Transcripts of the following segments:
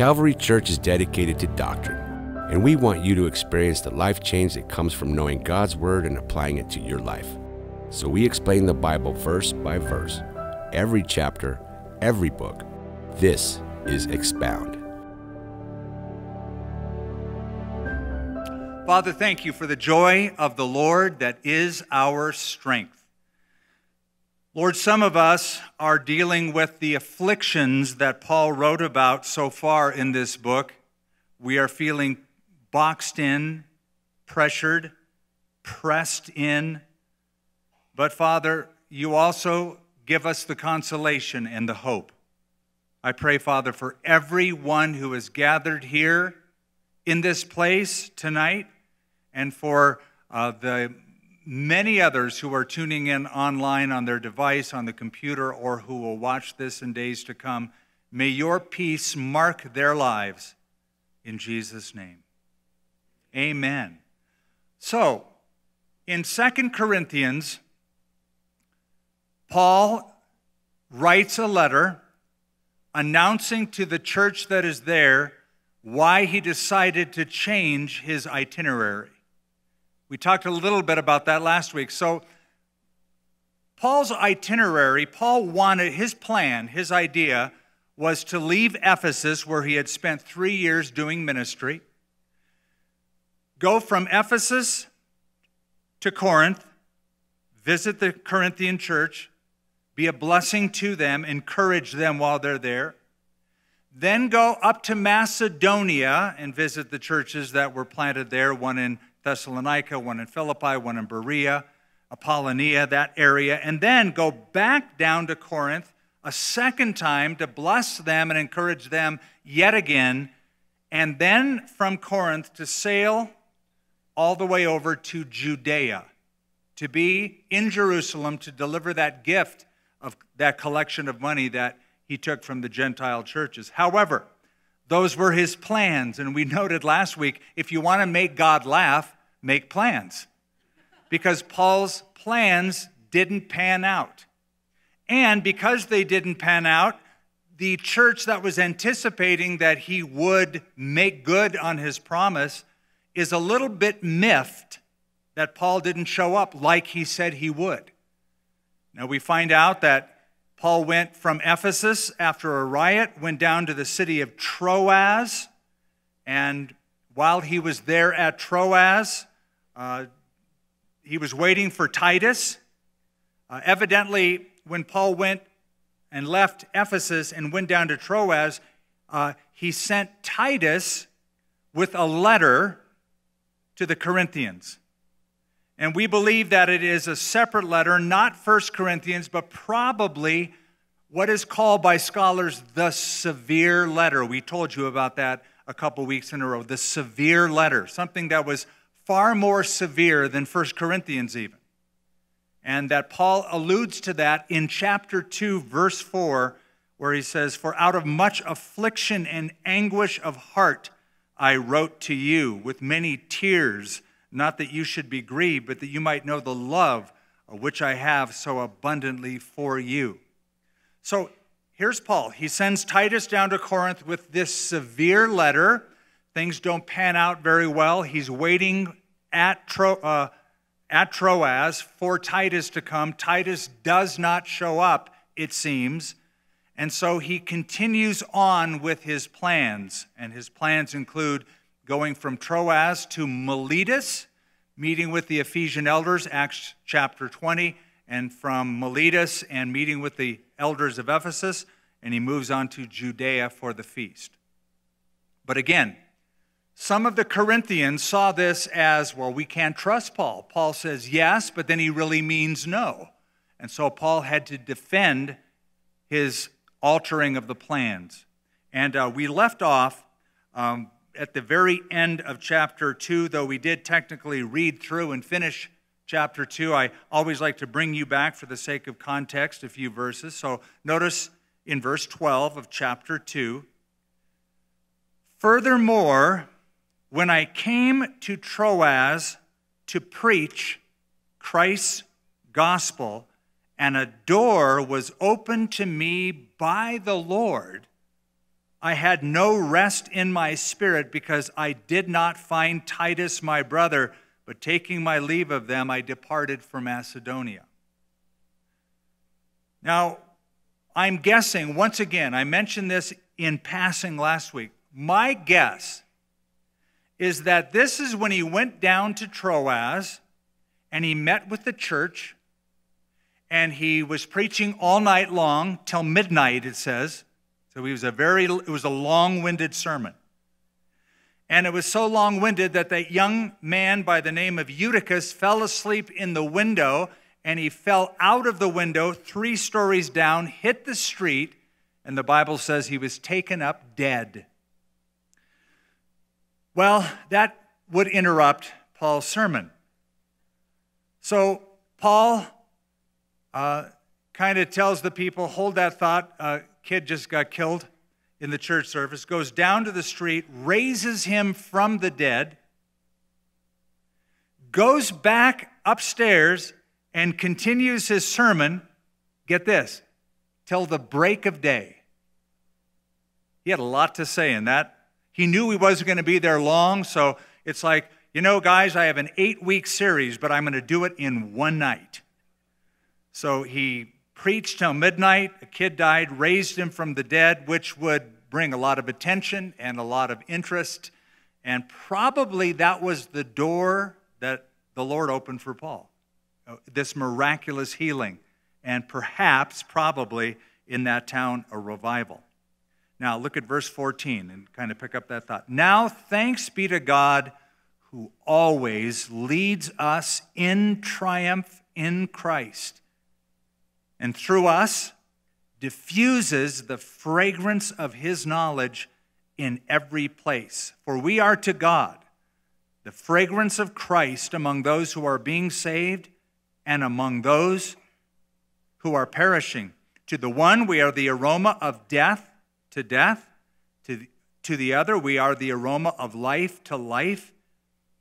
Calvary Church is dedicated to doctrine, and we want you to experience the life change that comes from knowing God's Word and applying it to your life. So we explain the Bible verse by verse, every chapter, every book. This is Expound. Father, thank you for the joy of the Lord that is our strength. Lord, some of us are dealing with the afflictions that Paul wrote about so far in this book. We are feeling boxed in, pressured, pressed in. But Father, you also give us the consolation and the hope. I pray, Father, for everyone who is gathered here in this place tonight and for uh, the many others who are tuning in online on their device, on the computer, or who will watch this in days to come. May your peace mark their lives in Jesus' name. Amen. So, in Second Corinthians, Paul writes a letter announcing to the church that is there why he decided to change his itinerary. We talked a little bit about that last week. So, Paul's itinerary, Paul wanted his plan, his idea was to leave Ephesus, where he had spent three years doing ministry, go from Ephesus to Corinth, visit the Corinthian church, be a blessing to them, encourage them while they're there, then go up to Macedonia and visit the churches that were planted there, one in Thessalonica, one in Philippi, one in Berea, Apollonia, that area, and then go back down to Corinth a second time to bless them and encourage them yet again, and then from Corinth to sail all the way over to Judea, to be in Jerusalem to deliver that gift of that collection of money that he took from the Gentile churches. However, those were his plans. And we noted last week if you want to make God laugh, make plans. Because Paul's plans didn't pan out. And because they didn't pan out, the church that was anticipating that he would make good on his promise is a little bit miffed that Paul didn't show up like he said he would. Now we find out that Paul went from Ephesus after a riot, went down to the city of Troas, and while he was there at Troas, uh, he was waiting for Titus. Uh, evidently, when Paul went and left Ephesus and went down to Troas, uh, he sent Titus with a letter to the Corinthians. And we believe that it is a separate letter, not First Corinthians, but probably what is called by scholars the severe letter. We told you about that a couple weeks in a row. The severe letter, something that was far more severe than First Corinthians, even. And that Paul alludes to that in chapter 2, verse 4, where he says, For out of much affliction and anguish of heart I wrote to you with many tears not that you should be grieved, but that you might know the love which I have so abundantly for you. So here's Paul. He sends Titus down to Corinth with this severe letter. Things don't pan out very well. He's waiting at, Tro- uh, at Troas for Titus to come. Titus does not show up, it seems. And so he continues on with his plans. And his plans include going from Troas to Miletus, meeting with the Ephesian elders, Acts chapter 20, and from Miletus and meeting with the elders of Ephesus, and he moves on to Judea for the feast. But again, some of the Corinthians saw this as, well, we can't trust Paul. Paul says yes, but then he really means no. And so Paul had to defend his altering of the plans. And uh, we left off um, at the very end of chapter 2, though we did technically read through and finish chapter 2, I always like to bring you back for the sake of context a few verses. So notice in verse 12 of chapter 2 Furthermore, when I came to Troas to preach Christ's gospel, and a door was opened to me by the Lord I had no rest in my spirit because I did not find Titus my brother, but taking my leave of them, I departed for Macedonia. Now, I'm guessing, once again, I mentioned this in passing last week. My guess is that this is when he went down to Troas and he met with the church and he was preaching all night long till midnight, it says. He was a very, it was a long winded sermon. And it was so long winded that that young man by the name of Eutychus fell asleep in the window and he fell out of the window three stories down, hit the street, and the Bible says he was taken up dead. Well, that would interrupt Paul's sermon. So Paul uh, kind of tells the people, hold that thought. A kid just got killed in the church service, goes down to the street, raises him from the dead, goes back upstairs, and continues his sermon. Get this, till the break of day. He had a lot to say in that. He knew he wasn't going to be there long, so it's like, you know, guys, I have an eight week series, but I'm going to do it in one night. So he preached till midnight. A kid died, raised him from the dead, which would bring a lot of attention and a lot of interest. And probably that was the door that the Lord opened for Paul uh, this miraculous healing, and perhaps, probably, in that town, a revival. Now, look at verse 14 and kind of pick up that thought. Now, thanks be to God who always leads us in triumph in Christ and through us diffuses the fragrance of his knowledge in every place. For we are to God the fragrance of Christ among those who are being saved and among those who are perishing. To the one, we are the aroma of death to death. To the, to the other, we are the aroma of life to life.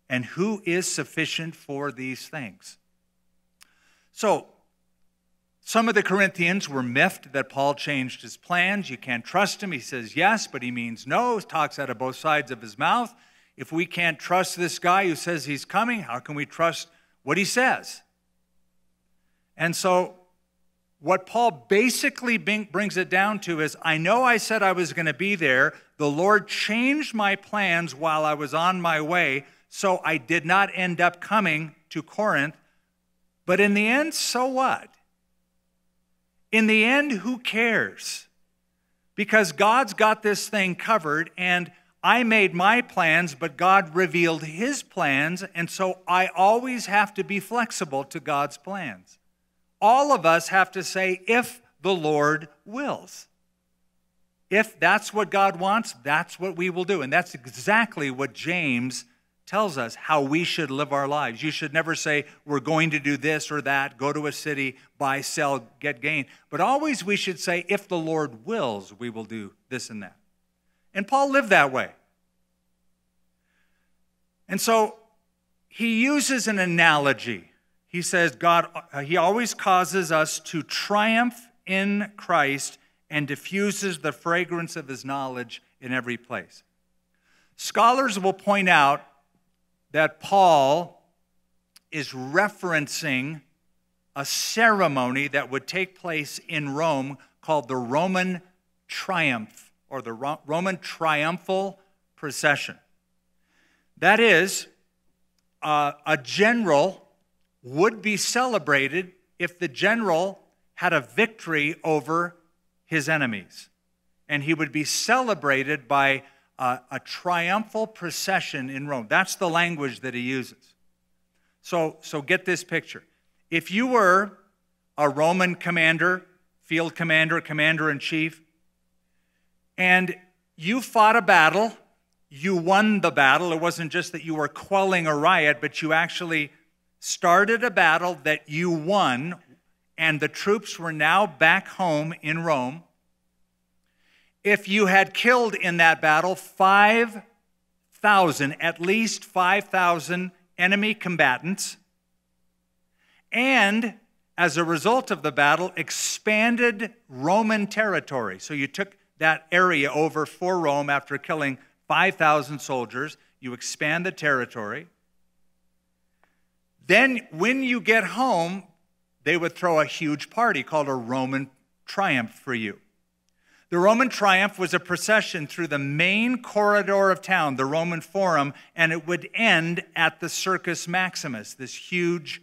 And who is sufficient for these things? So, some of the Corinthians were miffed that Paul changed his plans. You can't trust him. He says yes, but he means no. Talks out of both sides of his mouth. If we can't trust this guy who says he's coming, how can we trust what he says? And so, what Paul basically brings it down to is I know I said I was going to be there. The Lord changed my plans while I was on my way, so I did not end up coming to Corinth. But in the end, so what? In the end, who cares? Because God's got this thing covered, and I made my plans, but God revealed his plans, and so I always have to be flexible to God's plans. All of us have to say, if the Lord wills. If that's what God wants, that's what we will do. And that's exactly what James tells us how we should live our lives. You should never say, we're going to do this or that, go to a city, buy, sell, get gain. But always we should say, if the Lord wills, we will do this and that. And Paul lived that way. And so he uses an analogy. He says, God, uh, he always causes us to triumph in Christ and diffuses the fragrance of his knowledge in every place. Scholars will point out that Paul is referencing a ceremony that would take place in Rome called the Roman Triumph or the Roman Triumphal Procession. That is, uh, a general would be celebrated if the general had a victory over his enemies. And he would be celebrated by a, a triumphal procession in Rome. That's the language that he uses. So, so get this picture. If you were a Roman commander, field commander, commander in chief, and you fought a battle, you won the battle. It wasn't just that you were quelling a riot, but you actually started a battle that you won, and the troops were now back home in Rome if you had killed in that battle 5,000, at least 5,000 enemy combatants, and as a result of the battle, expanded Roman territory. So you took that area over for Rome after killing 5,000 soldiers. You expand the territory. Then, when you get home, they would throw a huge party called a Roman triumph for you. The Roman triumph was a procession through the main corridor of town, the Roman Forum, and it would end at the Circus Maximus, this huge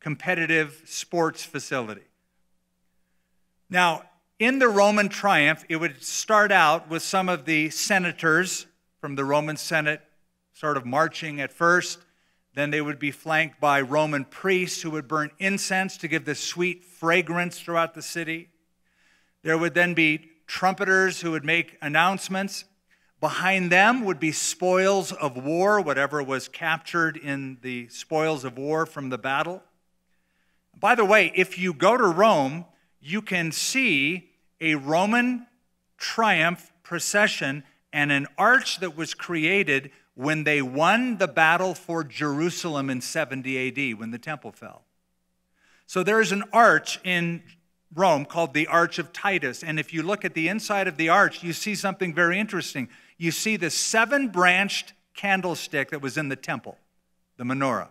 competitive sports facility. Now, in the Roman triumph, it would start out with some of the senators from the Roman Senate sort of marching at first. Then they would be flanked by Roman priests who would burn incense to give this sweet fragrance throughout the city. There would then be trumpeters who would make announcements. Behind them would be spoils of war, whatever was captured in the spoils of war from the battle. By the way, if you go to Rome, you can see a Roman triumph procession and an arch that was created when they won the battle for Jerusalem in 70 AD, when the temple fell. So there is an arch in Rome called the Arch of Titus. And if you look at the inside of the arch, you see something very interesting. You see the seven branched candlestick that was in the temple, the menorah.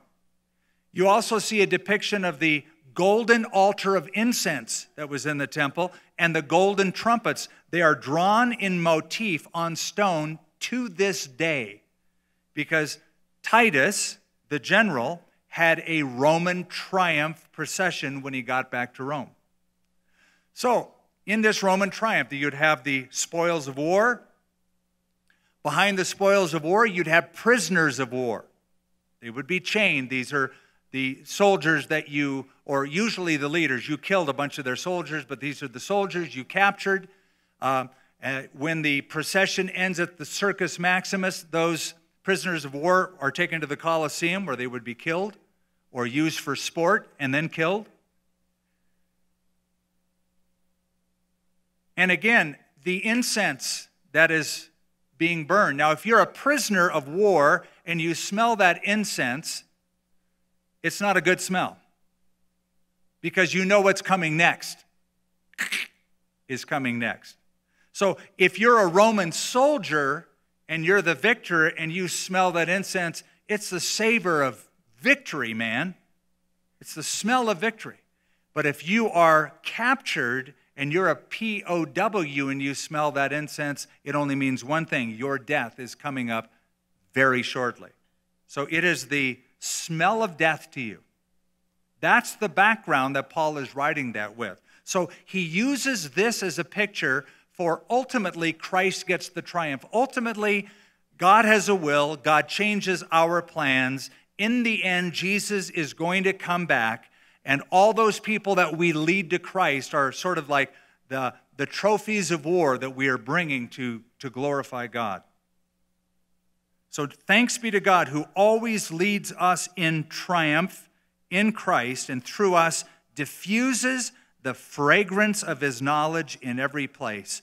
You also see a depiction of the golden altar of incense that was in the temple and the golden trumpets. They are drawn in motif on stone to this day because Titus, the general, had a Roman triumph procession when he got back to Rome. So, in this Roman triumph, you'd have the spoils of war. Behind the spoils of war, you'd have prisoners of war. They would be chained. These are the soldiers that you, or usually the leaders, you killed a bunch of their soldiers, but these are the soldiers you captured. Uh, when the procession ends at the Circus Maximus, those prisoners of war are taken to the Colosseum where they would be killed or used for sport and then killed. And again, the incense that is being burned. Now, if you're a prisoner of war and you smell that incense, it's not a good smell because you know what's coming next is coming next. So if you're a Roman soldier and you're the victor and you smell that incense, it's the savor of victory, man. It's the smell of victory. But if you are captured and you're a POW and you smell that incense, it only means one thing your death is coming up very shortly. So it is the smell of death to you. That's the background that Paul is writing that with. So he uses this as a picture for ultimately Christ gets the triumph. Ultimately, God has a will, God changes our plans. In the end, Jesus is going to come back and all those people that we lead to Christ are sort of like the, the trophies of war that we are bringing to, to glorify God. So thanks be to God who always leads us in triumph in Christ and through us diffuses the fragrance of his knowledge in every place.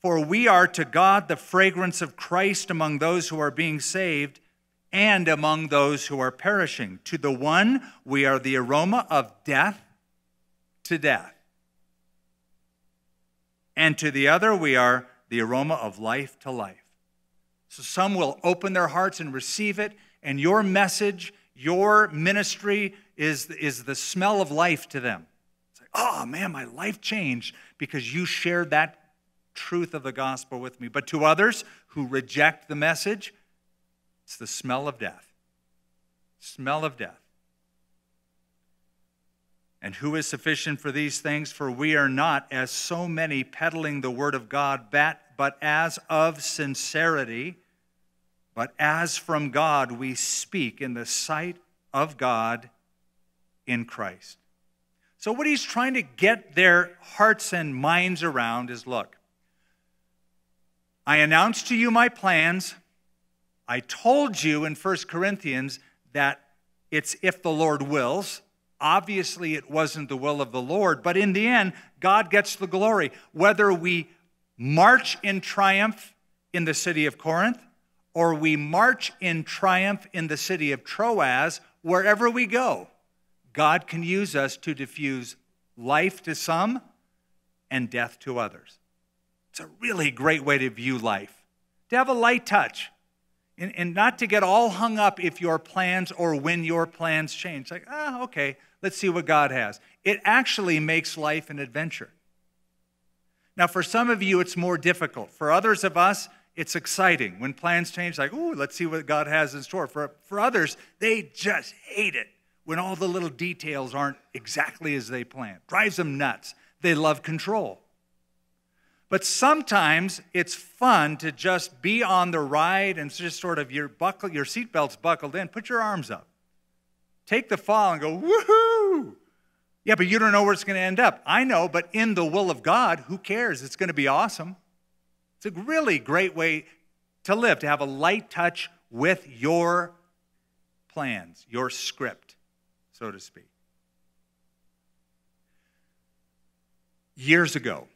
For we are to God the fragrance of Christ among those who are being saved and among those who are perishing. To the one, we are the aroma of death to death. And to the other, we are the aroma of life to life. So some will open their hearts and receive it, and your message, your ministry is, is the smell of life to them. It's like, oh man, my life changed because you shared that truth of the gospel with me. But to others who reject the message, it's the smell of death. Smell of death. And who is sufficient for these things? For we are not, as so many, peddling the word of God, but as of sincerity, but as from God we speak in the sight of God in Christ. So, what he's trying to get their hearts and minds around is look, I announced to you my plans. I told you in 1 Corinthians that it's if the Lord wills. Obviously, it wasn't the will of the Lord, but in the end, God gets the glory. Whether we march in triumph in the city of Corinth or we march in triumph in the city of Troas, wherever we go, God can use us to diffuse life to some and death to others. It's a really great way to view life, to have a light touch. And, and not to get all hung up if your plans or when your plans change. Like, ah, okay, let's see what God has. It actually makes life an adventure. Now, for some of you, it's more difficult. For others of us, it's exciting. When plans change, like, ooh, let's see what God has in store. For, for others, they just hate it when all the little details aren't exactly as they planned. Drives them nuts. They love control. But sometimes it's fun to just be on the ride and just sort of your buckle, your seatbelt's buckled in. Put your arms up. Take the fall and go, woohoo! Yeah, but you don't know where it's going to end up. I know, but in the will of God, who cares? It's going to be awesome. It's a really great way to live, to have a light touch with your plans, your script, so to speak. Years ago,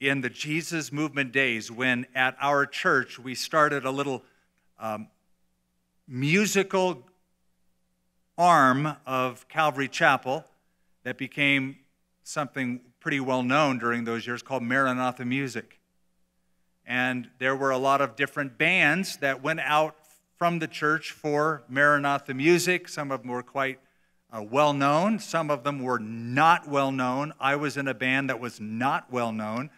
in the Jesus movement days when at our church we started a little um, musical arm of Calvary Chapel that became something pretty well known during those years called Maranatha Music. And there were a lot of different bands that went out from the church for Maranatha Music. Some of them were quite uh, well known, some of them were not well known. I was in a band that was not well known.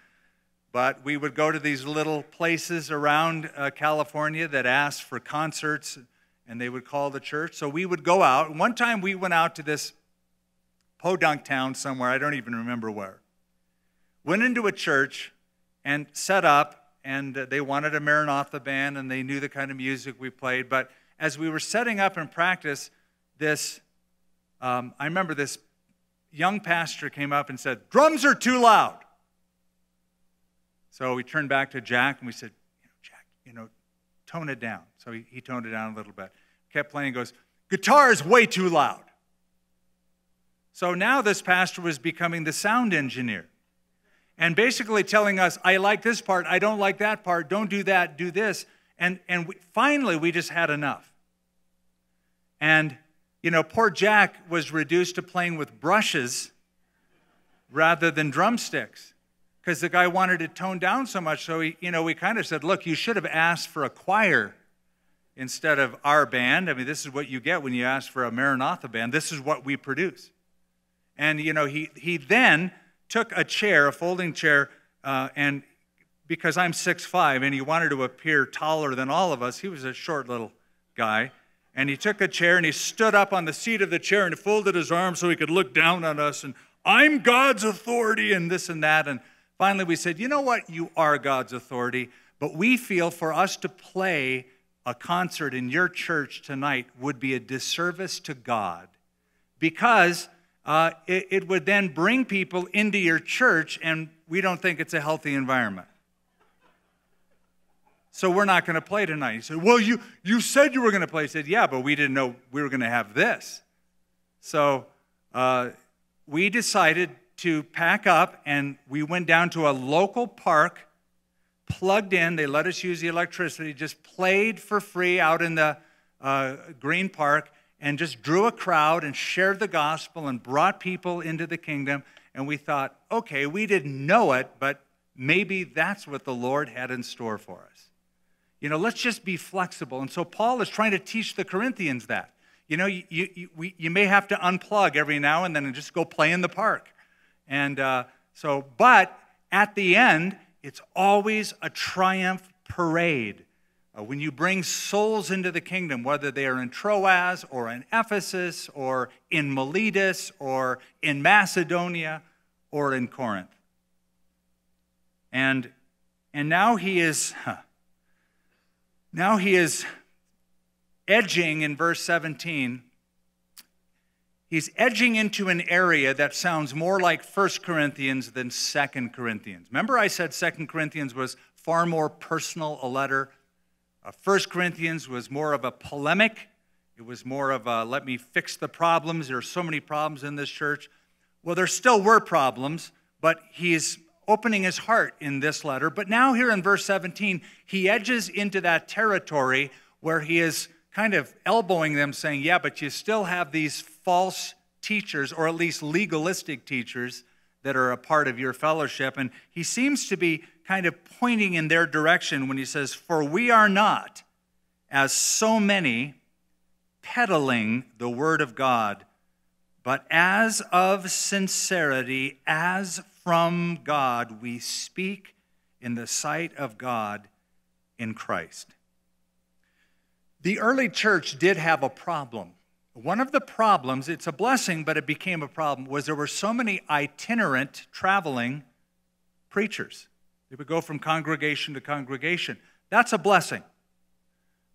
But we would go to these little places around uh, California that asked for concerts, and they would call the church. So we would go out. One time we went out to this podunk town somewhere, I don't even remember where. Went into a church and set up, and uh, they wanted a Maranatha band, and they knew the kind of music we played. But as we were setting up in practice, this, um, I remember this young pastor came up and said, Drums are too loud. So we turned back to Jack and we said, you know, Jack, you know, tone it down. So he, he toned it down a little bit. Kept playing, goes, guitar is way too loud. So now this pastor was becoming the sound engineer and basically telling us, I like this part, I don't like that part, don't do that, do this. And, and we, finally, we just had enough. And, you know, poor Jack was reduced to playing with brushes rather than drumsticks because the guy wanted to tone down so much. So, he, you know, we kind of said, look, you should have asked for a choir instead of our band. I mean, this is what you get when you ask for a Maranatha band. This is what we produce. And, you know, he, he then took a chair, a folding chair, uh, and because I'm 6'5 and he wanted to appear taller than all of us, he was a short little guy. And he took a chair and he stood up on the seat of the chair and folded his arms so he could look down on us and I'm God's authority and this and that. And Finally, we said, you know what? You are God's authority, but we feel for us to play a concert in your church tonight would be a disservice to God because uh, it, it would then bring people into your church, and we don't think it's a healthy environment. So we're not going to play tonight. He said, Well, you, you said you were going to play. I said, Yeah, but we didn't know we were going to have this. So uh, we decided to pack up, and we went down to a local park, plugged in. They let us use the electricity, just played for free out in the uh, Green Park, and just drew a crowd and shared the gospel and brought people into the kingdom. And we thought, okay, we didn't know it, but maybe that's what the Lord had in store for us. You know, let's just be flexible. And so Paul is trying to teach the Corinthians that. You know, you, you, we, you may have to unplug every now and then and just go play in the park. And uh, so, but at the end, it's always a triumph parade. Uh, when you bring souls into the kingdom, whether they are in Troas or in Ephesus or in Miletus or in Macedonia or in Corinth. And, and now he is, huh, now he is edging in verse 17 he's edging into an area that sounds more like 1 Corinthians than 2 Corinthians. Remember, I said 2 Corinthians was far more personal a letter? Uh, 1 Corinthians was more of a polemic. It was more of a let me fix the problems. There are so many problems in this church. Well, there still were problems, but he's opening his heart in this letter. But now, here in verse 17, he edges into that territory where he is kind of elbowing them, saying, Yeah, but you still have these false teachers, or at least legalistic teachers, that are a part of your fellowship. And he seems to be kind of pointing in their direction when he says, For we are not, as so many, peddling the word of God, but as of sincerity, as from God, we speak in the sight of God in Christ. The early church did have a problem. One of the problems, it's a blessing, but it became a problem, was there were so many itinerant traveling preachers. They would go from congregation to congregation. That's a blessing.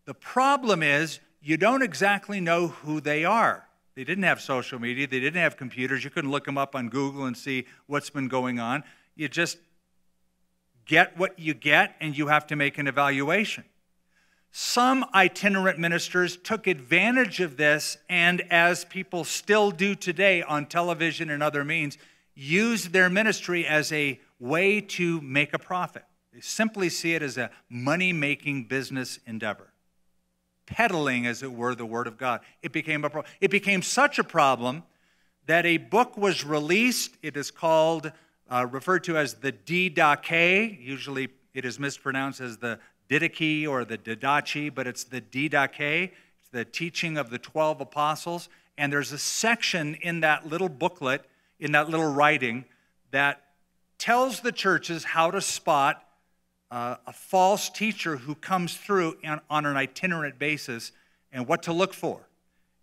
The problem is you don't exactly know who they are. They didn't have social media, they didn't have computers. You couldn't look them up on Google and see what's been going on. You just get what you get, and you have to make an evaluation. Some itinerant ministers took advantage of this, and as people still do today on television and other means, use their ministry as a way to make a profit. They simply see it as a money making business endeavor. Peddling, as it were, the Word of God. It became, a pro- it became such a problem that a book was released. It is called, uh, referred to as the Didache. Usually it is mispronounced as the Didache or the Didache, but it's the Didache. It's the teaching of the 12 apostles. And there's a section in that little booklet, in that little writing, that tells the churches how to spot uh, a false teacher who comes through on, on, an itinerant basis and what to look for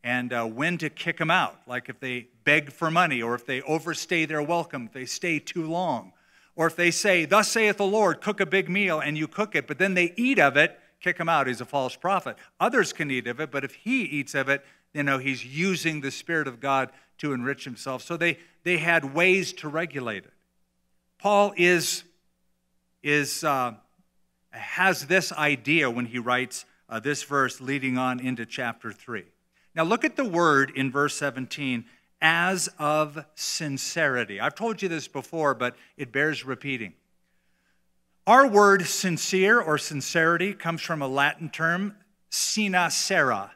and uh, when to kick them out. Like if they beg for money or if they overstay their welcome, if they stay too long or if they say, Thus saith the Lord, cook a big meal, and you cook it, but then they eat of it, kick him out. He's a false prophet. Others can eat of it, but if he eats of it, you know, he's using the Spirit of God to enrich himself. So they, they had ways to regulate it. Paul is, is, uh, has this idea when he writes uh, this verse leading on into chapter 3. Now, look at the word in verse 17 as of sincerity. I've told you this before, but it bears repeating. Our word sincere or sincerity comes from a Latin term, sine cera,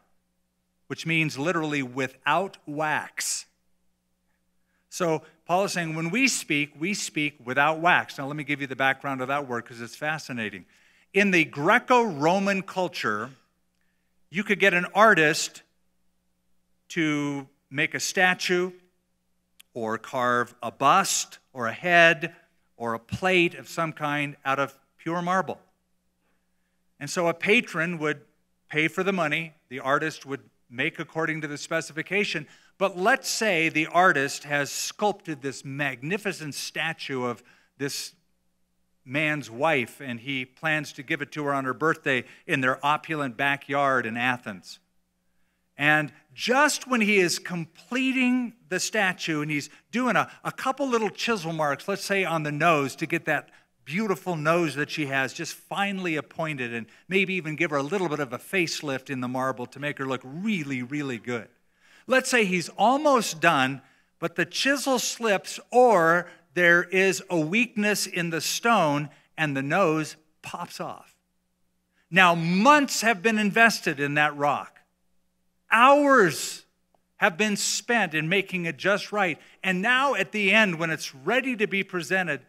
which means literally without wax. So Paul is saying when we speak, we speak without wax. Now, let me give you the background of that word because it's fascinating. In the Greco Roman culture, you could get an artist to make a statue or carve a bust or a head or a plate of some kind out of pure marble. And so a patron would pay for the money, the artist would make according to the specification. But let's say the artist has sculpted this magnificent statue of this man's wife, and he plans to give it to her on her birthday in their opulent backyard in Athens. And just when he is completing the statue and he's doing a, a couple little chisel marks, let's say on the nose, to get that beautiful nose that she has just finely appointed and maybe even give her a little bit of a facelift in the marble to make her look really, really good. Let's say he's almost done, but the chisel slips or there is a weakness in the stone and the nose pops off. Now, months have been invested in that rock. Hours have been spent in making it just right. And now at the end, when it's ready to be presented,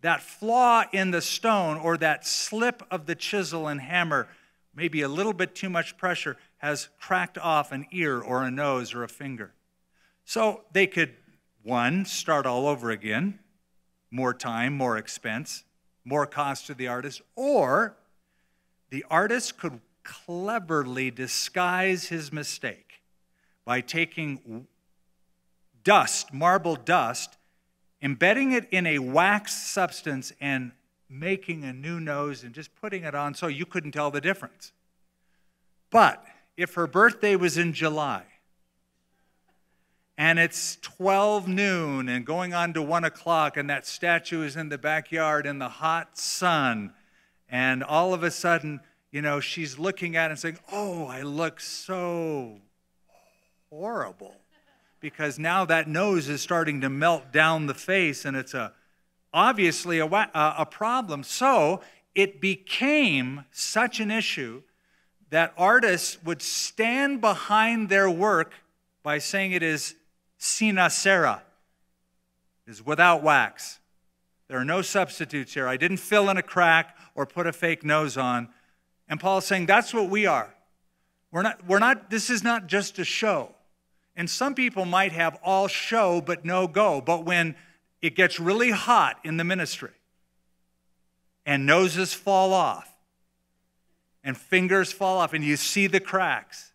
that flaw in the stone or that slip of the chisel and hammer, maybe a little bit too much pressure, has cracked off an ear or a nose or a finger. So they could, one, start all over again, more time, more expense, more cost to the artist, or the artist could cleverly disguise his mistake by taking dust, marble dust, embedding it in a wax substance, and making a new nose and just putting it on so you couldn't tell the difference. But if her birthday was in July, and it's 12 noon and going on to 1 o'clock, and that statue is in the backyard in the hot sun, and all of a sudden you know, she's looking at it and saying, Oh, I look so horrible. Because now that nose is starting to melt down the face and it's a, obviously a, a problem. So it became such an issue that artists would stand behind their work by saying it is sine cera. is without wax. There are no substitutes here. I didn't fill in a crack or put a fake nose on. And Paul's saying that's what we are. We're not, we're not, this is not just a show. And some people might have all show but no go. But when it gets really hot in the ministry and noses fall off and fingers fall off and you see the cracks,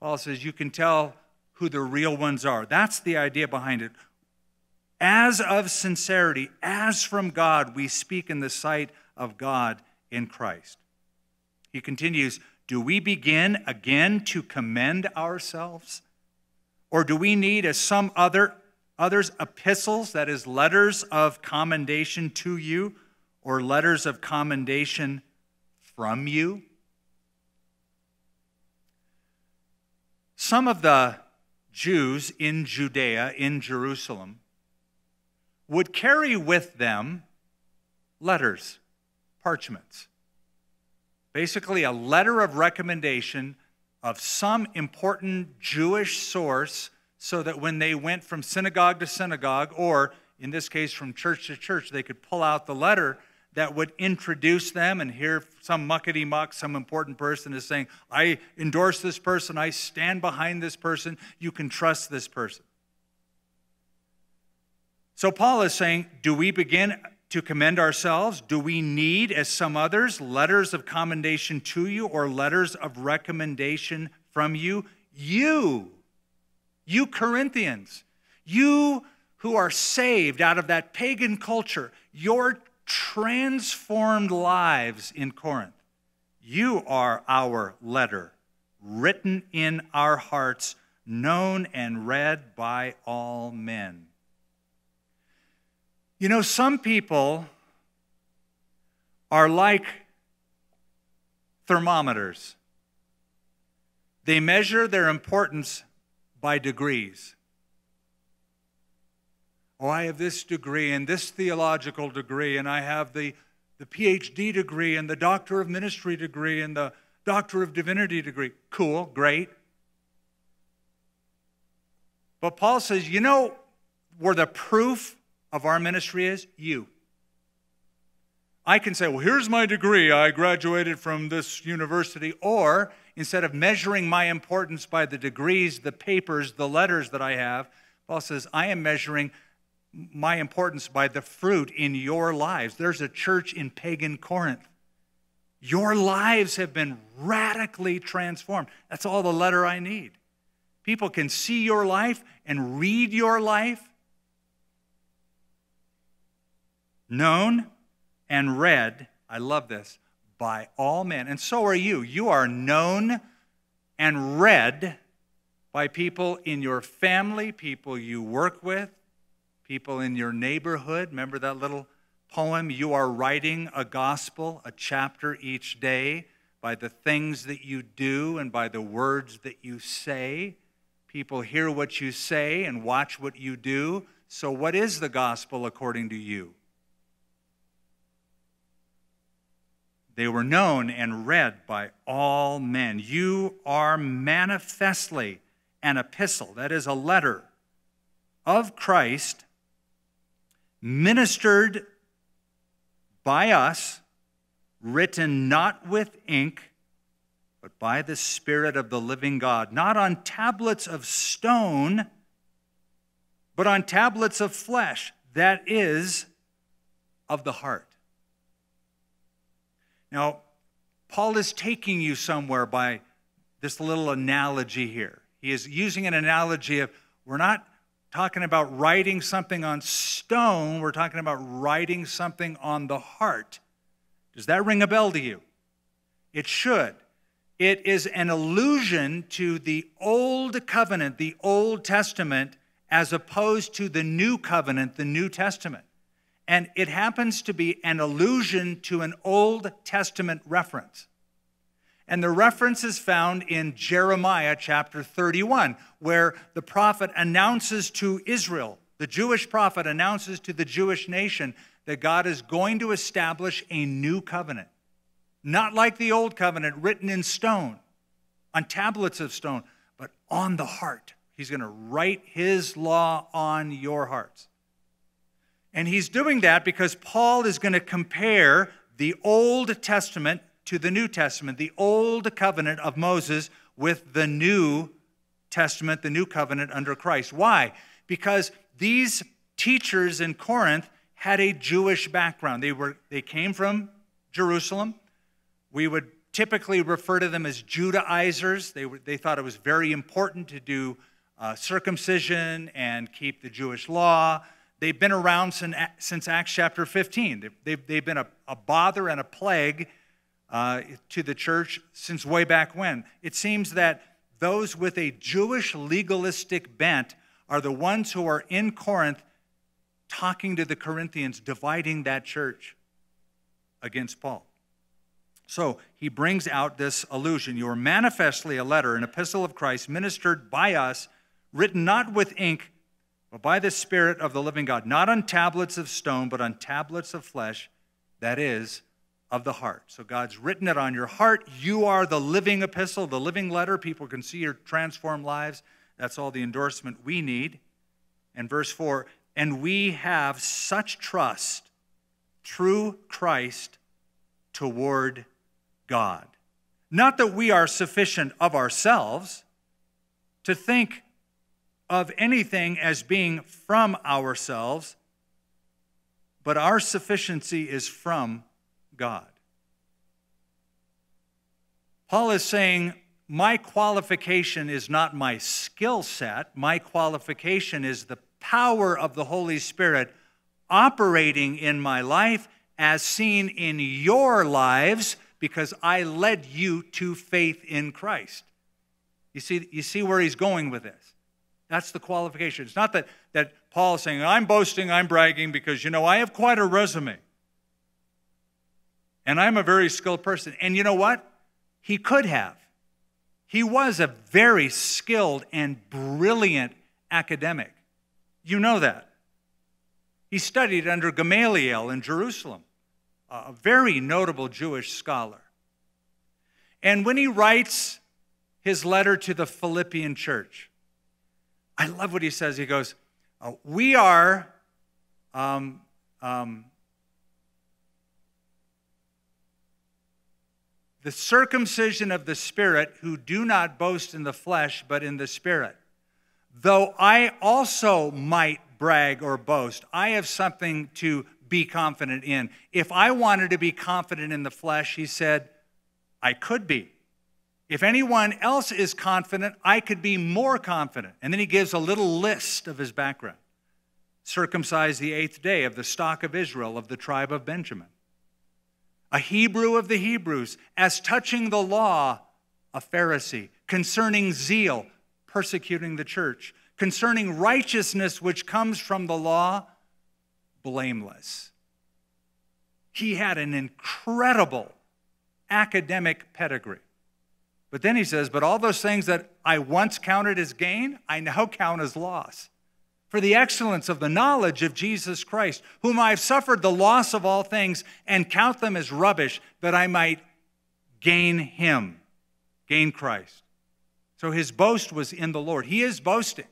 Paul says you can tell who the real ones are. That's the idea behind it. As of sincerity, as from God, we speak in the sight of God in Christ. He continues, Do we begin again to commend ourselves? Or do we need, as some other others, epistles, that is, letters of commendation to you, or letters of commendation from you? Some of the Jews in Judea, in Jerusalem, would carry with them letters, parchments. Basically, a letter of recommendation of some important Jewish source so that when they went from synagogue to synagogue, or in this case from church to church, they could pull out the letter that would introduce them and hear some muckety muck, some important person is saying, I endorse this person, I stand behind this person, you can trust this person. So Paul is saying, do we begin to commend ourselves? Do we need, as some others, letters of commendation to you or letters of recommendation from you? You, you Corinthians, you who are saved out of that pagan culture, your transformed lives in Corinth. You are our letter, written in our hearts, known and read by all men. You know, some people are like thermometers. They measure their importance by degrees. Oh, I have this degree and this theological degree, and I have the, the PhD degree and the Doctor of Ministry degree and the Doctor of Divinity degree. Cool, great. But Paul says, you know where the proof of our ministry is? You. I can say, well, here's my degree. I graduated from this university. Or instead of measuring my importance by the degrees, the papers, the letters that I have, Paul says, I am measuring my importance by the fruit in your lives. There's a church in pagan Corinth. Your lives have been radically transformed. That's all the letter I need. People can see your life and read your life, known and read. I love this by all men. And so are you. You are known and read by people in your family, people you work with, people in your neighborhood. Remember that little poem? You are writing a gospel, a chapter each day by the things that you do and by the words that you say. People hear what you say and watch what you do. So, what is the gospel according to you? They were known and read by all men. You are manifestly an epistle, that is, a letter of Christ ministered by us, written not with ink, but by the Spirit of the living God, not on tablets of stone, but on tablets of flesh, that is, of the heart. Now, Paul is taking you somewhere by this little analogy here. He is using an analogy of we're not talking about writing something on stone, we're talking about writing something on the heart. Does that ring a bell to you? It should. It is an allusion to the Old Covenant, the Old Testament, as opposed to the New Covenant, the New Testament. And it happens to be an allusion to an Old Testament reference. And the reference is found in Jeremiah chapter 31, where the prophet announces to Israel, the Jewish prophet announces to the Jewish nation that God is going to establish a new covenant. Not like the old covenant written in stone, on tablets of stone, but on the heart. He's going to write his law on your hearts. And he's doing that because Paul is going to compare the Old Testament to the New Testament, the Old Covenant of Moses with the New Testament, the New Covenant under Christ. Why? Because these teachers in Corinth had a Jewish background. They, were, they came from Jerusalem. We would typically refer to them as Judaizers. They, were, they thought it was very important to do uh, circumcision and keep the Jewish law. They've been around since, since Acts chapter 15. They've, they've, they've been a, a, bother and a plague uh, to the church since way back when. It seems that those with a Jewish legalistic bent are the ones who are in Corinth talking to the Corinthians, dividing that church against Paul. So he brings out this allusion. You are manifestly a letter, an epistle of Christ, ministered by us, written not with ink but by the Spirit of the living God, not on tablets of stone, but on tablets of flesh, that is, of the heart. So God's written it on your heart. You are the living epistle, the living letter. People can see your transformed lives. That's all the endorsement we need. And verse 4 and we have such trust through Christ toward God. Not that we are sufficient of ourselves to think of anything as being from ourselves, but our sufficiency is from God. Paul is saying, My qualification is not my skill set, my qualification is the power of the Holy Spirit operating in my life as seen in your lives because I led you to faith in Christ. You see, you see where he's going with this. That's the qualification. It's not that, that Paul is saying, I'm boasting, I'm bragging because, you know, I have quite a resume. And I'm a very skilled person. And you know what? He could have. He was a very skilled and brilliant academic. You know that. He studied under Gamaliel in Jerusalem, a very notable Jewish scholar. And when he writes his letter to the Philippian church, I love what he says. He goes, uh, We are um, um, the circumcision of the Spirit who do not boast in the flesh, but in the Spirit. Though I also might brag or boast, I have something to be confident in. If I wanted to be confident in the flesh, he said, I could be. If anyone else is confident, I could be more confident. And then he gives a little list of his background circumcised the eighth day of the stock of Israel of the tribe of Benjamin, a Hebrew of the Hebrews, as touching the law, a Pharisee, concerning zeal, persecuting the church, concerning righteousness which comes from the law, blameless. He had an incredible academic pedigree. But then he says, But all those things that I once counted as gain, I now count as loss. For the excellence of the knowledge of Jesus Christ, whom I have suffered the loss of all things, and count them as rubbish, that I might gain him, gain Christ. So his boast was in the Lord. He is boasting,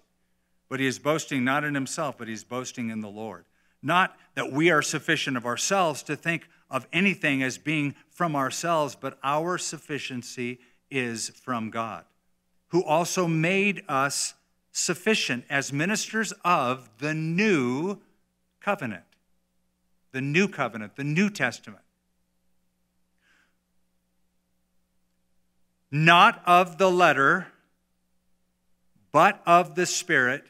but he is boasting not in himself, but he's boasting in the Lord. Not that we are sufficient of ourselves to think of anything as being from ourselves, but our sufficiency is from God, who also made us sufficient as ministers of the new covenant. The new covenant, the New Testament. Not of the letter, but of the Spirit.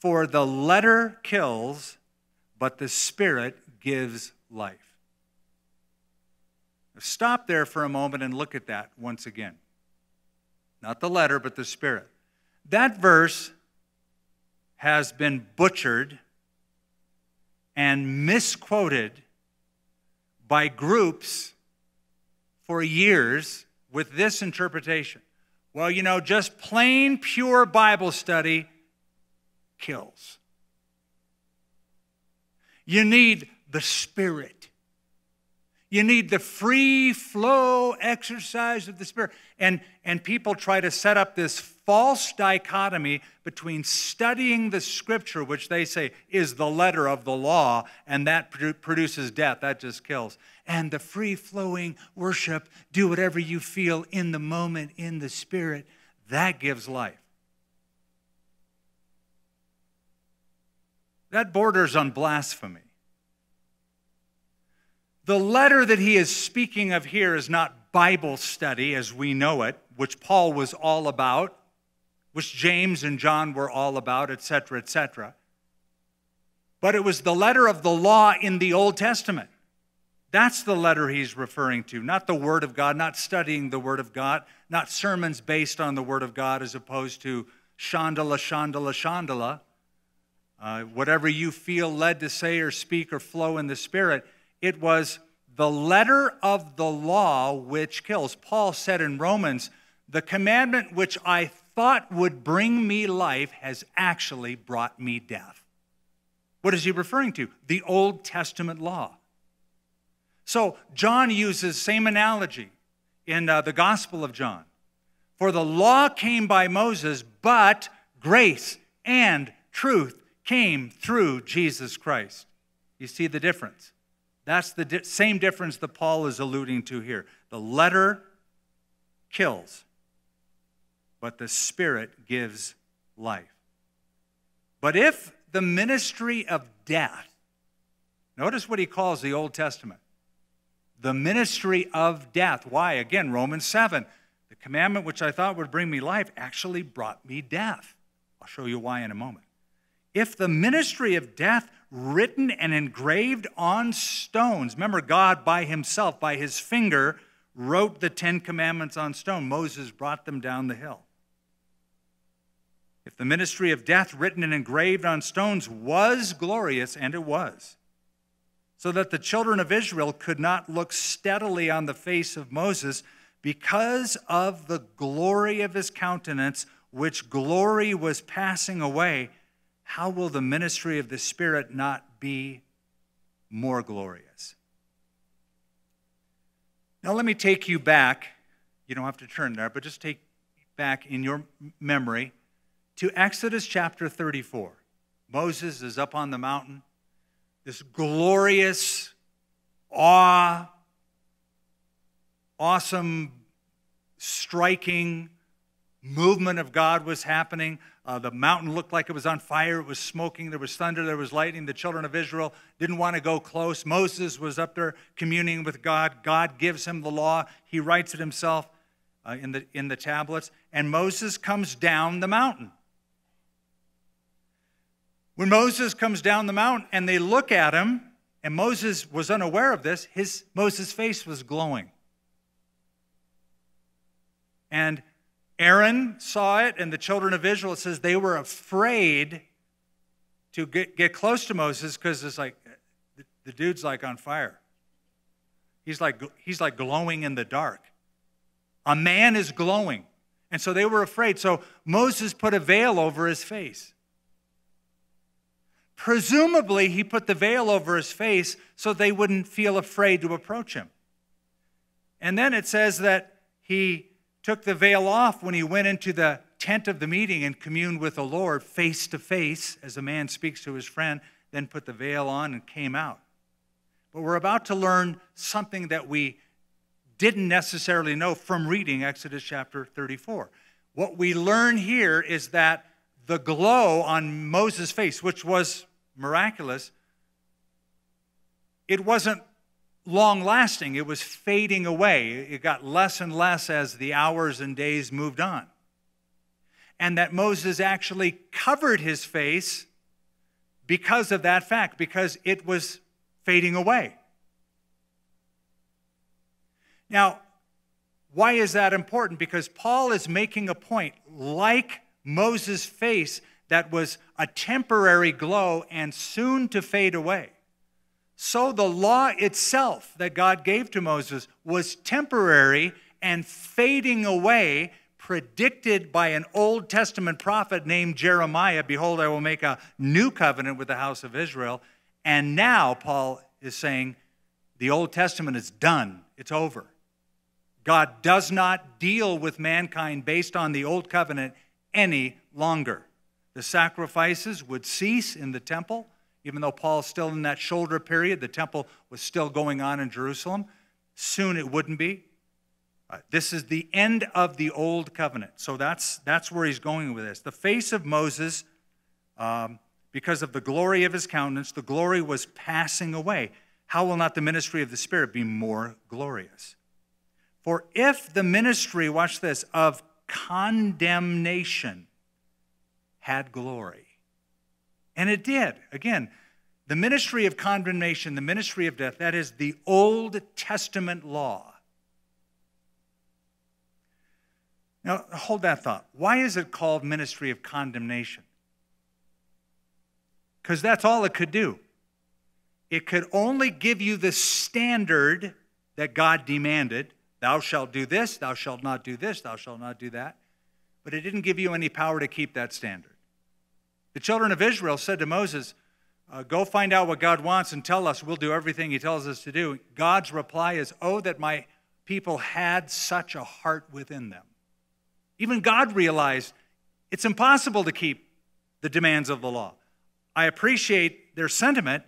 For the letter kills, but the Spirit gives life. Stop there for a moment and look at that once again. Not the letter, but the spirit. That verse has been butchered and misquoted by groups for years with this interpretation. Well, you know, just plain, pure Bible study kills. You need the Spirit. You need the free flow exercise of the Spirit. And, and people try to set up this false dichotomy between studying the Scripture, which they say is the letter of the law, and that produces death, that just kills, and the free flowing worship, do whatever you feel in the moment in the Spirit, that gives life. That borders on blasphemy. The letter that he is speaking of here is not Bible study as we know it, which Paul was all about, which James and John were all about, etc., etc. But it was the letter of the law in the Old Testament. That's the letter he's referring to, not the Word of God, not studying the Word of God, not sermons based on the Word of God as opposed to shandala, shandala, shandala. Uh, whatever you feel led to say or speak or flow in the Spirit. It was the letter of the law which kills. Paul said in Romans, the commandment which I thought would bring me life has actually brought me death. What is he referring to? The Old Testament law. So John uses same analogy in uh, the Gospel of John. For the law came by Moses, but grace and truth came through Jesus Christ. You see the difference? That's the di- same difference that Paul is alluding to here. The letter kills, but the Spirit gives life. But if the ministry of death, notice what he calls the Old Testament the ministry of death. Why? Again, Romans 7. The commandment which I thought would bring me life actually brought me death. I'll show you why in a moment. If the ministry of death written and engraved on stones. Remember, God by himself, by his finger, wrote the Ten Commandments on stone. Moses brought them down the hill. If the ministry of death written and engraved on stones was glorious, and it was, so that the children of Israel could not look steadily on the face of Moses because of the glory of his countenance, which glory was passing away how will the ministry of the Spirit not be more glorious? Now, let me take you back. You don't have to turn there, but just take back in your memory to Exodus chapter 34. Moses is up on the mountain, this glorious, awe, awesome, striking movement of God was happening. Uh, the mountain looked like it was on fire. It was smoking. There was thunder. There was lightning. The children of Israel didn't want to go close. Moses was up there communing with God. God gives him the law. He writes it himself uh, in, the, in the tablets. And Moses comes down the mountain. When Moses comes down the mountain and they look at him, and Moses was unaware of this, his, Moses' face was glowing. And Aaron saw it, and the children of Israel, it says they were afraid to get, get close to Moses because it's like the, the dude's like on fire. He's like, he's like glowing in the dark. A man is glowing. And so they were afraid. So Moses put a veil over his face. Presumably, he put the veil over his face so they wouldn't feel afraid to approach him. And then it says that he took the veil off when he went into the tent of the meeting and communed with the Lord face to face as a man speaks to his friend, then put the veil on and came out. But we're about to learn something that we didn't necessarily know from reading Exodus chapter 34. What we learn here is that the glow on Moses' face, which was miraculous, it wasn't long lasting, it was fading away. It got less and less as the hours and days moved on. And that Moses actually covered his face because of that fact, because it was fading away. Now, why is that important? Because Paul is making a point, like Moses' face, that was a temporary glow and soon to fade away. So the law itself that God gave to Moses was temporary and fading away, predicted by an Old Testament prophet named Jeremiah Behold, I will make a new covenant with the house of Israel. And now, Paul is saying, The Old Testament is done, it's over. God does not deal with mankind based on the Old Covenant any longer. The sacrifices would cease in the temple, even though Paul's still in that shoulder period. The temple was still going on in Jerusalem. Soon it wouldn't be. Uh, this is the end of the Old Covenant. So that's, that's where he's going with this. The face of Moses, um, because of the glory of his countenance, the glory was passing away. How will not the ministry of the Spirit be more glorious? For if the ministry, watch this, of condemnation had glory, and it did, again, the ministry of condemnation, the ministry of death, that is the Old Testament law. Now, hold that thought. Why is it called ministry of condemnation? Because that's all it could do. It could only give you the standard that God demanded Thou shalt do this, thou shalt not do this, thou shalt not do that. But it didn't give you any power to keep that standard. The children of Israel said to Moses, uh, Go find out what God wants and tell us. We'll do everything He tells us to do. God's reply is, Oh, that my people had such a heart within them. Even God realized it's impossible to keep the demands of the law. I appreciate their sentiment.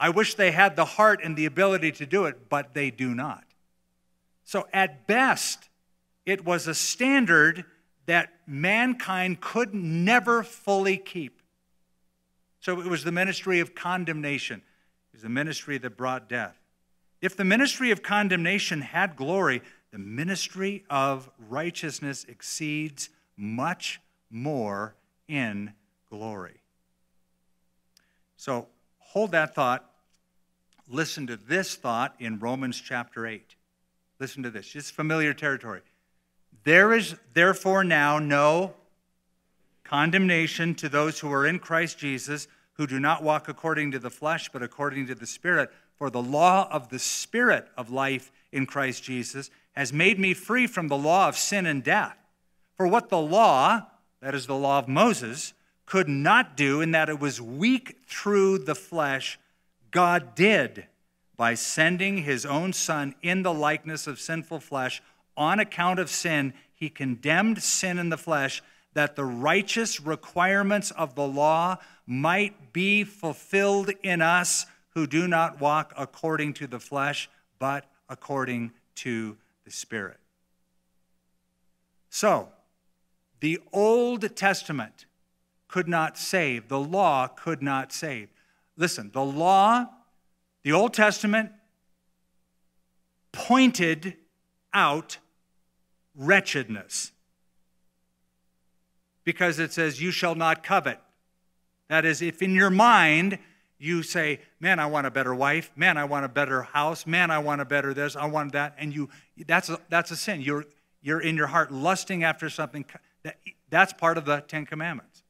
I wish they had the heart and the ability to do it, but they do not. So, at best, it was a standard that mankind could never fully keep. So, it was the ministry of condemnation, it was the ministry that brought death. If the ministry of condemnation had glory, the ministry of righteousness exceeds much more in glory. So, hold that thought. Listen to this thought in Romans chapter 8. Listen to this, It's familiar territory. There is therefore now no condemnation to those who are in Christ Jesus, who do not walk according to the flesh, but according to the Spirit. For the law of the Spirit of life in Christ Jesus has made me free from the law of sin and death. For what the law, that is the law of Moses, could not do, in that it was weak through the flesh, God did by sending his own Son in the likeness of sinful flesh. On account of sin, he condemned sin in the flesh that the righteous requirements of the law might be fulfilled in us who do not walk according to the flesh, but according to the Spirit. So, the Old Testament could not save, the law could not save. Listen, the law the Old Testament pointed out wretchedness because it says, You shall not covet. That is, if in your mind you say, Man, I want a better wife. Man, I want a better house. Man, I want a better this. I want that. And you, that's a, that's a sin. You're, you're in your heart lusting after something. That, that's part of the Ten Commandments.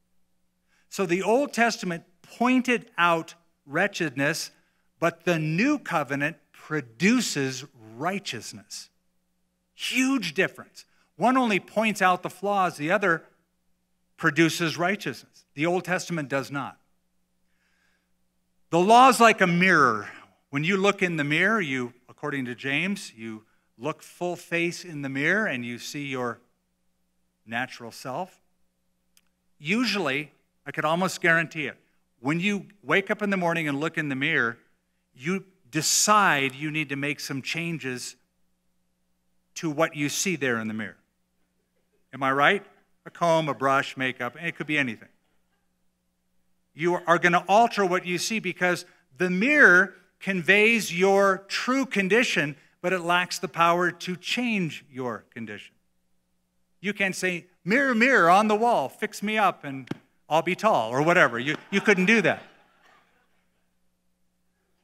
So the Old Testament pointed out wretchedness but the new covenant produces righteousness. Huge difference. One only points out the flaws, the other produces righteousness. The Old Testament does not. The law is like a mirror. When you look in the mirror, you, according to James, you look full face in the mirror and you see your natural self. Usually, I could almost guarantee it, when you wake up in the morning and look in the mirror, you decide you need to make some changes to what you see there in the mirror. Am I right? A comb, a brush, makeup, it could be anything. You are going to alter what you see because the mirror conveys your true condition, but it lacks the power to change your condition. You can't say, Mirror, mirror on the wall, fix me up and I'll be tall, or whatever. You, you couldn't do that.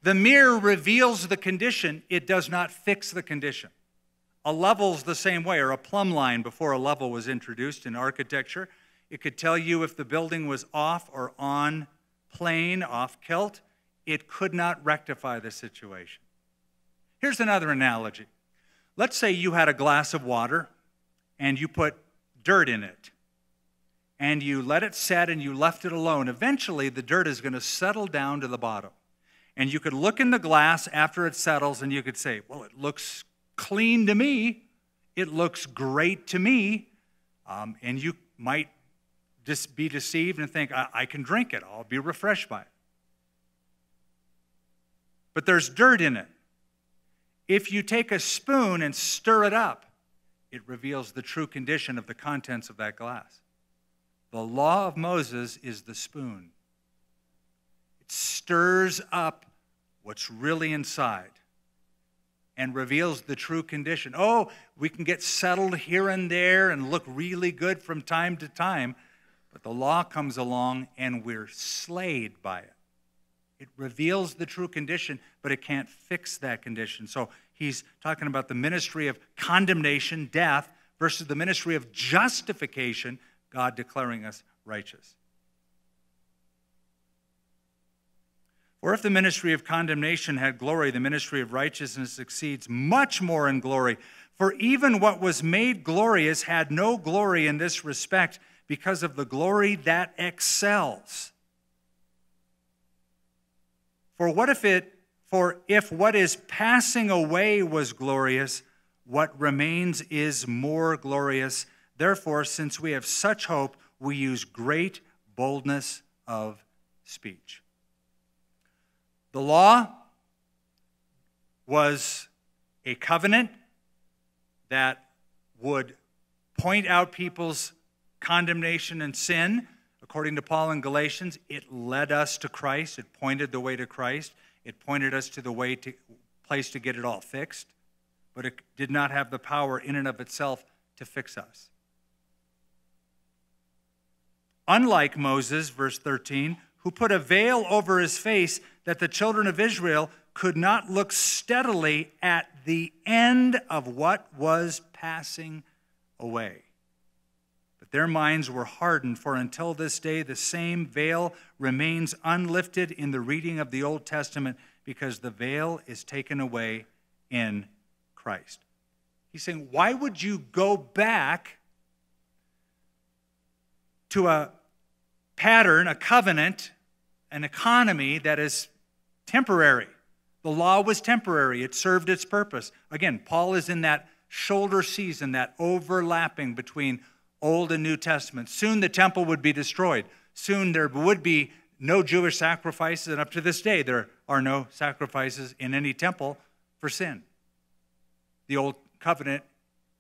The mirror reveals the condition, it does not fix the condition. A level's the same way, or a plumb line before a level was introduced in architecture. It could tell you if the building was off or on plane, off kilt. It could not rectify the situation. Here's another analogy. Let's say you had a glass of water and you put dirt in it and you let it set and you left it alone. Eventually, the dirt is going to settle down to the bottom. And you could look in the glass after it settles and you could say, Well, it looks clean to me. It looks great to me. Um, and you might just be deceived and think, I-, I can drink it, I'll be refreshed by it. But there's dirt in it. If you take a spoon and stir it up, it reveals the true condition of the contents of that glass. The law of Moses is the spoon, it stirs up what's really inside and reveals the true condition. Oh, we can get settled here and there and look really good from time to time, but the law comes along and we're slayed by it. It reveals the true condition, but it can't fix that condition. So he's talking about the ministry of condemnation, death, versus the ministry of justification, God declaring us righteous. Or if the ministry of condemnation had glory, the ministry of righteousness exceeds much more in glory. For even what was made glorious had no glory in this respect because of the glory that excels. For what if it for if what is passing away was glorious, what remains is more glorious. Therefore, since we have such hope, we use great boldness of speech. The law was a covenant that would point out people's condemnation and sin. According to Paul in Galatians, it led us to Christ. It pointed the way to Christ. It pointed us to the way to place to get it all fixed, but it did not have the power in and of itself to fix us. Unlike Moses, verse 13, who put a veil over his face that the children of Israel could not look steadily at the end of what was passing away. But their minds were hardened, for until this day the same veil remains unlifted in the reading of the Old Testament because the veil is taken away in Christ. He's saying, why would you go back to a pattern, a covenant an economy that is temporary. The law was temporary, it served its purpose. Again, Paul is in that shoulder season, that overlapping between Old and New Testament. Soon the temple would be destroyed. Soon there would be no Jewish sacrifices, and up to this day, there are no sacrifices in any temple for sin. The old covenant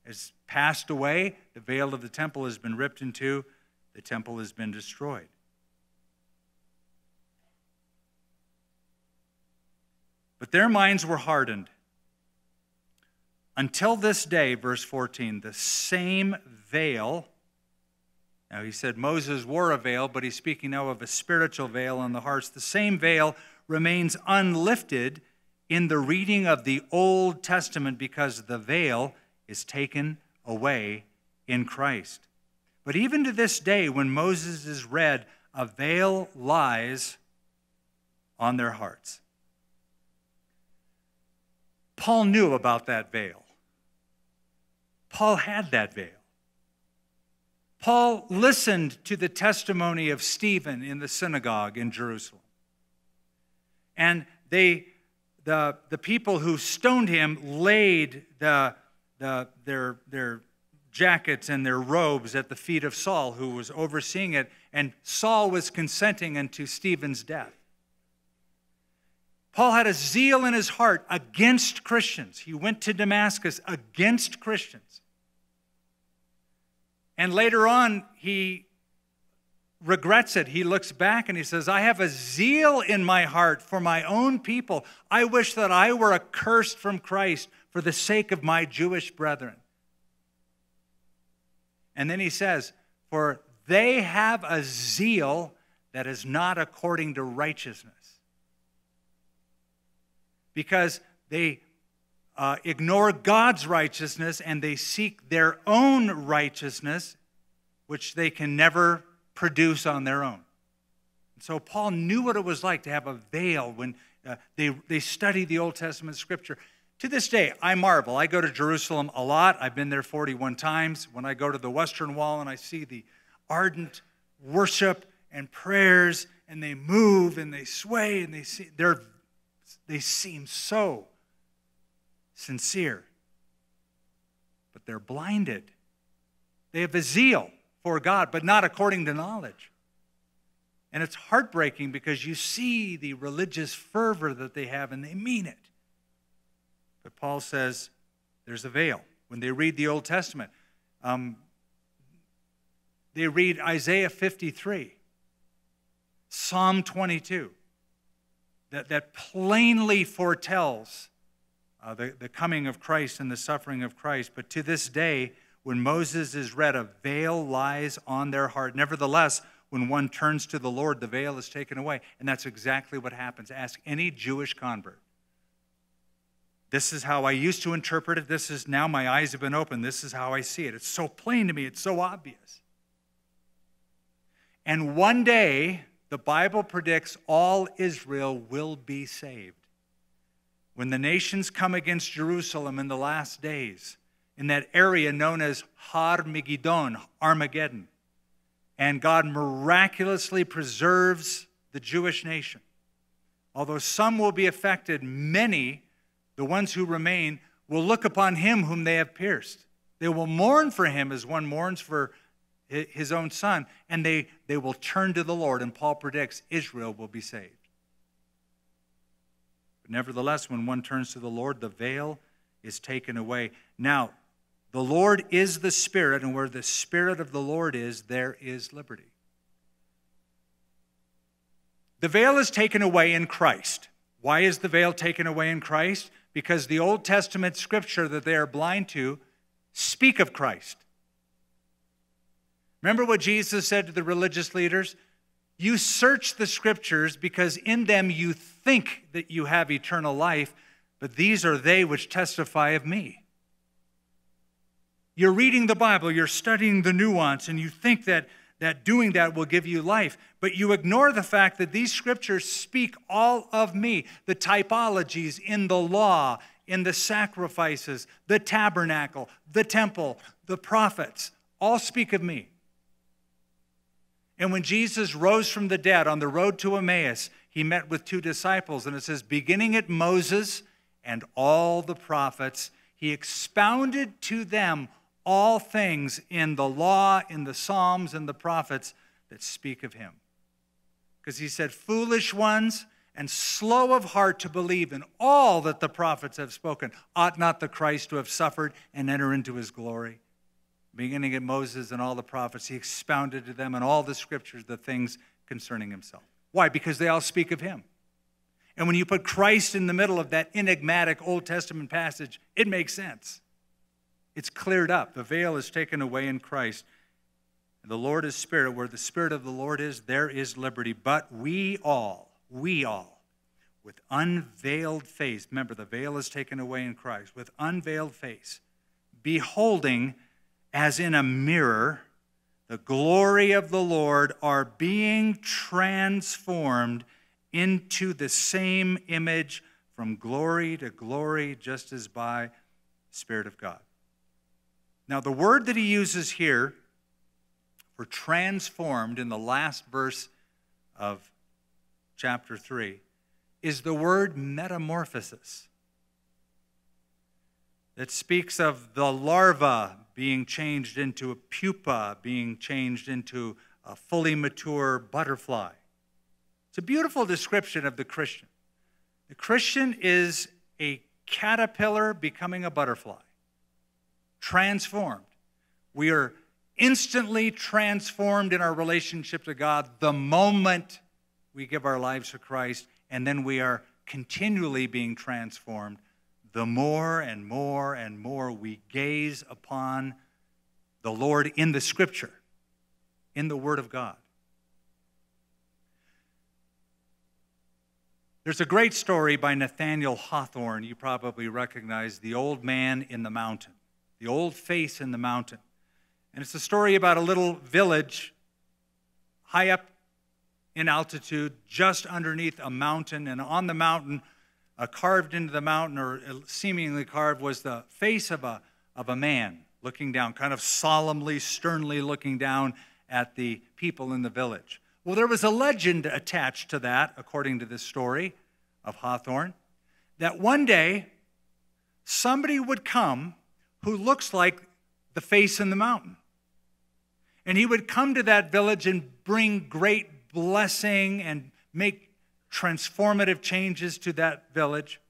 has passed away, the veil of the temple has been ripped in two, the temple has been destroyed. But their minds were hardened. Until this day, verse 14, the same veil. Now, he said Moses wore a veil, but he's speaking now of a spiritual veil on the hearts. The same veil remains unlifted in the reading of the Old Testament because the veil is taken away in Christ. But even to this day, when Moses is read, a veil lies on their hearts. Paul knew about that veil. Paul had that veil. Paul listened to the testimony of Stephen in the synagogue in Jerusalem. And they, the, the people who stoned him laid the, the, their, their jackets and their robes at the feet of Saul, who was overseeing it, and Saul was consenting unto Stephen's death. Paul had a zeal in his heart against Christians. He went to Damascus against Christians. And later on, he regrets it. He looks back and he says, I have a zeal in my heart for my own people. I wish that I were accursed from Christ for the sake of my Jewish brethren. And then he says, For they have a zeal that is not according to righteousness because they uh, ignore God's righteousness and they seek their own righteousness, which they can never produce on their own. And so Paul knew what it was like to have a veil when uh, they, they study the Old Testament scripture. To this day, I marvel. I go to Jerusalem a lot. I've been there 41 times. When I go to the Western Wall and I see the ardent worship and prayers, and they move and they sway and they see, they're they seem so sincere, but they're blinded. They have a zeal for God, but not according to knowledge. And it's heartbreaking because you see the religious fervor that they have and they mean it. But Paul says there's a veil. When they read the Old Testament, um, they read Isaiah 53, Psalm 22, that, that plainly foretells uh, the, the coming of Christ and the suffering of Christ. But to this day, when Moses is read, a veil lies on their heart. Nevertheless, when one turns to the Lord, the veil is taken away. And that's exactly what happens. Ask any Jewish convert. This is how I used to interpret it. This is now my eyes have been opened. This is how I see it. It's so plain to me, it's so obvious. And one day, the Bible predicts all Israel will be saved. When the nations come against Jerusalem in the last days, in that area known as Har Megidon, Armageddon, and God miraculously preserves the Jewish nation. Although some will be affected, many, the ones who remain, will look upon him whom they have pierced. They will mourn for him as one mourns for his own son, and they, they will turn to the Lord. And Paul predicts Israel will be saved. But nevertheless, when one turns to the Lord, the veil is taken away. Now, the Lord is the Spirit, and where the Spirit of the Lord is, there is liberty. The veil is taken away in Christ. Why is the veil taken away in Christ? Because the Old Testament scripture that they are blind to speak of Christ. Remember what Jesus said to the religious leaders? You search the scriptures because in them you think that you have eternal life, but these are they which testify of me. You're reading the Bible, you're studying the nuance, and you think that, that doing that will give you life. But you ignore the fact that these scriptures speak all of me the typologies in the law, in the sacrifices, the tabernacle, the temple, the prophets, all speak of me. And when Jesus rose from the dead on the road to Emmaus, he met with two disciples, and it says, beginning at Moses and all the prophets, he expounded to them all things in the law, in the Psalms, and the prophets that speak of him. Because he said, Foolish ones and slow of heart to believe in all that the prophets have spoken, ought not the Christ to have suffered and enter into his glory? Beginning at Moses and all the prophets, he expounded to them in all the scriptures the things concerning himself. Why? Because they all speak of him. And when you put Christ in the middle of that enigmatic Old Testament passage, it makes sense. It's cleared up. The veil is taken away in Christ. And the Lord is Spirit. Where the Spirit of the Lord is, there is liberty. But we all, we all, with unveiled face, remember the veil is taken away in Christ, with unveiled face, beholding as in a mirror the glory of the Lord, are being transformed into the same image from glory to glory, just as by Spirit of God. Now, the word that he uses here for transformed in the last verse of chapter 3 is the word metamorphosis that speaks of the larva being changed into a pupa, being changed into a fully mature butterfly. It's a beautiful description of the Christian. The Christian is a caterpillar becoming a butterfly transformed. We are instantly transformed in our relationship to God the moment we give our lives to Christ, and then we are continually being transformed the more and more and more we gaze upon the Lord in the Scripture, in the Word of God. There's a great story by Nathaniel Hawthorne you probably recognize, The Old Man in the Mountain the old face in the mountain. And it's a story about a little village high up in altitude, just underneath a mountain. And on the mountain, uh, carved into the mountain, or seemingly carved, was the face of a, of a man looking down, kind of solemnly, sternly looking down at the people in the village. Well, there was a legend attached to that, according to this story of Hawthorne. that one day somebody would come who looks like the face in the mountain. And he would come to that village and bring great blessing and make transformative changes to that village.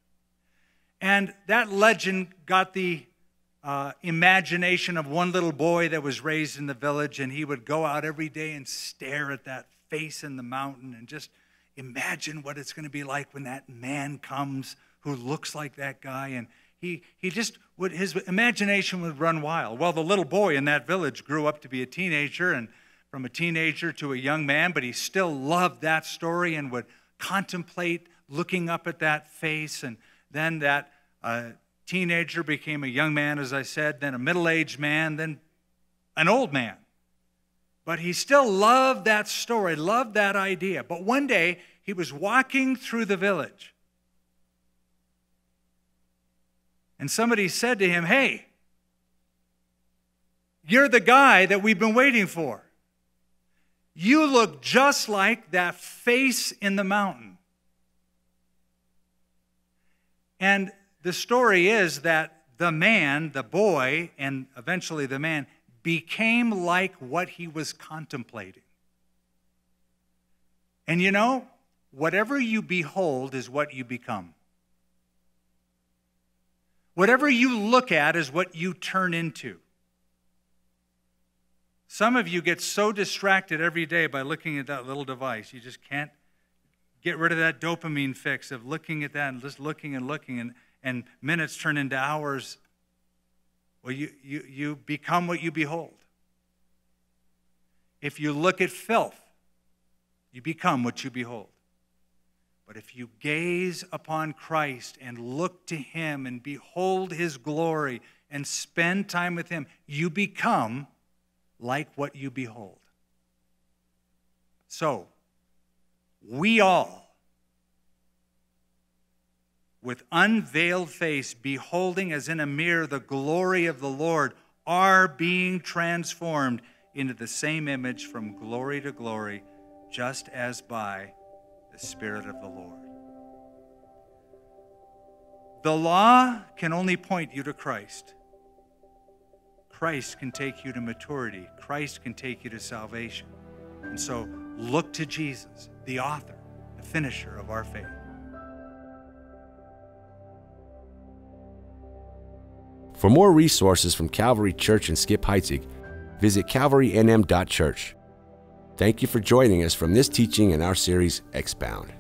And that legend got the uh, imagination of one little boy that was raised in the village, and he would go out every day and stare at that face in the mountain and just imagine what it's going to be like when that man comes who looks like that guy. And he, he just would, his imagination would run wild. Well, the little boy in that village grew up to be a teenager and from a teenager to a young man, but he still loved that story and would contemplate looking up at that face. And then that uh, teenager became a young man, as I said, then a middle aged man, then an old man. But he still loved that story, loved that idea. But one day, he was walking through the village. And somebody said to him, Hey, you're the guy that we've been waiting for. You look just like that face in the mountain. And the story is that the man, the boy, and eventually the man, became like what he was contemplating. And you know, whatever you behold is what you become. Whatever you look at is what you turn into. Some of you get so distracted every day by looking at that little device, you just can't get rid of that dopamine fix of looking at that and just looking and looking, and, and minutes turn into hours well, you, you, you become what you behold. If you look at filth, you become what you behold. But if you gaze upon Christ and look to Him and behold His glory and spend time with Him, you become like what you behold. So, we all with unveiled face, beholding as in a mirror the glory of the Lord, are being transformed into the same image from glory to glory, just as by the Spirit of the Lord. The law can only point you to Christ. Christ can take you to maturity. Christ can take you to salvation. And so look to Jesus, the author, the finisher of our faith. For more resources from Calvary Church in Skip Heitzig, visit calvarynm.church. Thank you for joining us from this teaching in our series, Expound.